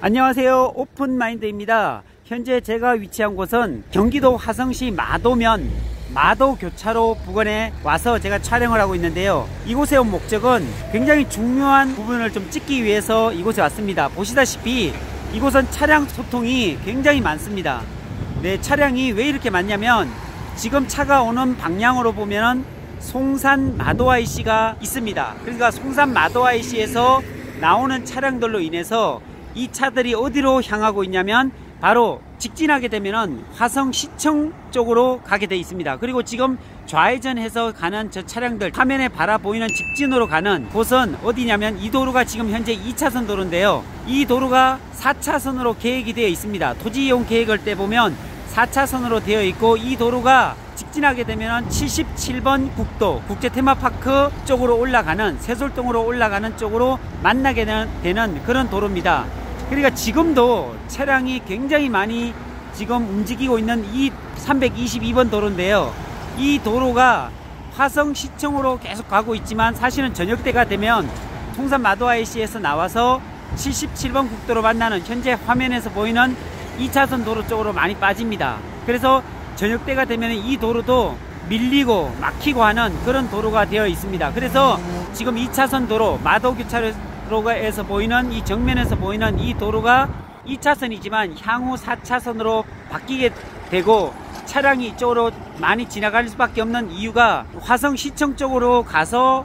안녕하세요. 오픈마인드입니다. 현재 제가 위치한 곳은 경기도 화성시 마도면 마도 교차로 부근에 와서 제가 촬영을 하고 있는데요. 이곳에 온 목적은 굉장히 중요한 부분을 좀 찍기 위해서 이곳에 왔습니다. 보시다시피 이곳은 차량 소통이 굉장히 많습니다. 네 차량이 왜 이렇게 많냐면 지금 차가 오는 방향으로 보면 송산 마도아이씨가 있습니다. 그러니까 송산 마도아이씨에서 나오는 차량들로 인해서 이 차들이 어디로 향하고 있냐면 바로 직진하게 되면은 화성시청 쪽으로 가게 돼 있습니다. 그리고 지금 좌회전해서 가는 저 차량들 화면에 바라 보이는 직진으로 가는 곳은 어디냐면 이 도로가 지금 현재 2차선 도로인데요. 이 도로가 4차선으로 계획이 되어 있습니다. 토지 이용 계획을 때 보면 4차선으로 되어 있고 이 도로가 직진하게 되면 77번 국도 국제 테마파크 쪽으로 올라가는 세솔동으로 올라가는 쪽으로 만나게 되는 그런 도로입니다. 그러니까 지금도 차량이 굉장히 많이 지금 움직이고 있는 이 322번 도로인데요. 이 도로가 화성 시청으로 계속 가고 있지만 사실은 저녁 때가 되면 통산 마도아이시에서 나와서 77번 국도로 만나는 현재 화면에서 보이는 2차선 도로 쪽으로 많이 빠집니다. 그래서 저녁 때가 되면 이 도로도 밀리고 막히고 하는 그런 도로가 되어 있습니다. 그래서 지금 2차선 도로 마도 교차로 에서 보이는 이 정면에서 보이는 이 도로가 2차선이지만 향후 4차선으로 바뀌게 되고 차량이 이쪽으로 많이 지나갈 수밖에 없는 이유가 화성시청 쪽으로 가서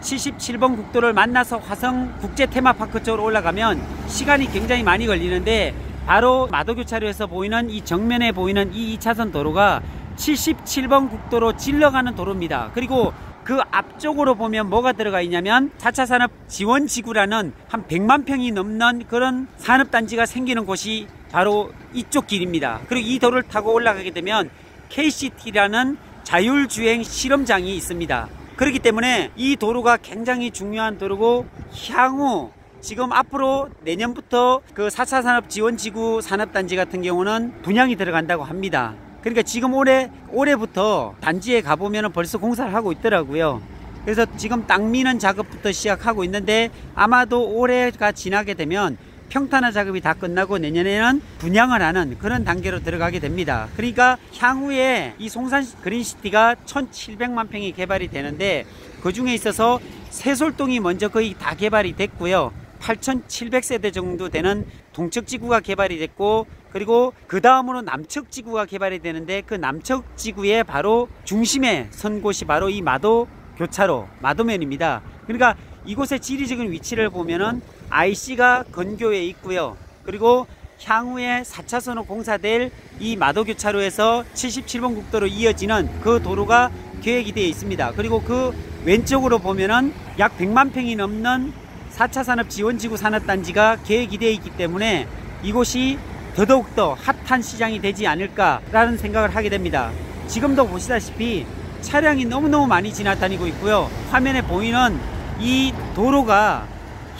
77번 국도를 만나서 화성 국제 테마파크 쪽으로 올라가면 시간이 굉장히 많이 걸리는데 바로 마도교차로에서 보이는 이 정면에 보이는 이 2차선 도로가 77번 국도로 질러가는 도로입니다. 그리고 그 앞쪽으로 보면 뭐가 들어가 있냐면 4차 산업 지원 지구라는 한 100만 평이 넘는 그런 산업단지가 생기는 곳이 바로 이쪽 길입니다. 그리고 이 도로를 타고 올라가게 되면 KCT라는 자율주행 실험장이 있습니다. 그렇기 때문에 이 도로가 굉장히 중요한 도로고 향후 지금 앞으로 내년부터 그 4차 산업 지원 지구 산업단지 같은 경우는 분양이 들어간다고 합니다. 그러니까 지금 올해 올해부터 단지에 가보면 벌써 공사를 하고 있더라고요. 그래서 지금 땅 미는 작업부터 시작하고 있는데 아마도 올해가 지나게 되면 평탄화 작업이 다 끝나고 내년에는 분양을 하는 그런 단계로 들어가게 됩니다. 그러니까 향후에 이 송산 그린시티가 1700만 평이 개발이 되는데 그 중에 있어서 세솔동이 먼저 거의 다 개발이 됐고요. 8,700세대 정도 되는 동측 지구가 개발이 됐고 그리고 그 다음으로 남측 지구가 개발이 되는데 그 남측 지구의 바로 중심에 선 곳이 바로 이 마도 교차로 마도면입니다. 그러니까 이곳의 지리적인 위치를 보면은 IC가 건교에 있고요. 그리고 향후에 4차선으로 공사될 이 마도교차로에서 77번 국도로 이어지는 그 도로가 계획이 되어 있습니다. 그리고 그 왼쪽으로 보면은 약 100만 평이 넘는 4차 산업 지원지구 산업단지가 계획이 되어 있기 때문에 이곳이 더더욱더 핫한 시장이 되지 않을까라는 생각을 하게 됩니다. 지금도 보시다시피 차량이 너무너무 많이 지나다니고 있고요. 화면에 보이는 이 도로가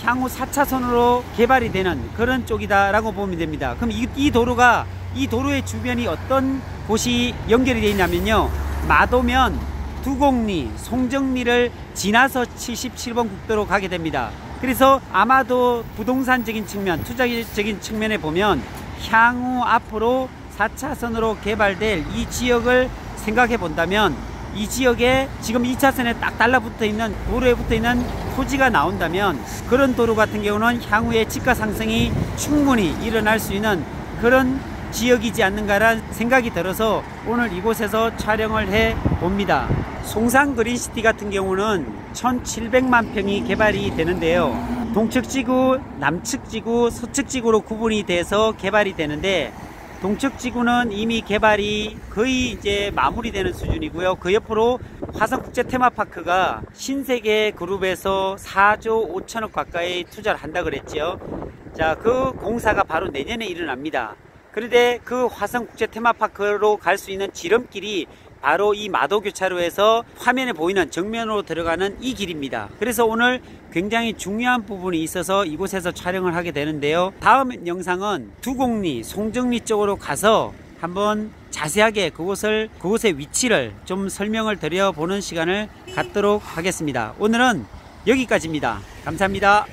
향후 4차선으로 개발이 되는 그런 쪽이다라고 보면 됩니다. 그럼 이, 이 도로가 이 도로의 주변이 어떤 곳이 연결이 되어 있냐면요. 마도면 두곡리, 송정리를 지나서 77번 국도로 가게 됩니다. 그래서 아마도 부동산적인 측면, 투자적인 측면에 보면 향후 앞으로 4차선으로 개발될 이 지역을 생각해 본다면 이 지역에 지금 2차선에 딱 달라붙어 있는 도로에 붙어 있는 토지가 나온다면 그런 도로 같은 경우는 향후에 집가 상승이 충분히 일어날 수 있는 그런 지역이지 않는가라는 생각이 들어서 오늘 이곳에서 촬영을 해 봅니다. 송산 그린시티 같은 경우는 1700만 평이 개발이 되는데요. 동측 지구, 남측 지구, 서측 지구로 구분이 돼서 개발이 되는데 동측 지구는 이미 개발이 거의 이제 마무리되는 수준이고요. 그 옆으로 화성국제 테마파크가 신세계 그룹에서 4조 5천억 가까이 투자를 한다 그랬죠. 자, 그 공사가 바로 내년에 일어납니다. 그런데 그 화성국제 테마파크로 갈 수 있는 지름길이 바로 이 마도교차로에서 화면에 보이는 정면으로 들어가는 이 길입니다. 그래서 오늘 굉장히 중요한 부분이 있어서 이곳에서 촬영을 하게 되는데요. 다음 영상은 두곡리, 송정리 쪽으로 가서 한번 자세하게 그곳을 그곳의 위치를 좀 설명을 드려 보는 시간을 갖도록 하겠습니다. 오늘은 여기까지입니다. 감사합니다.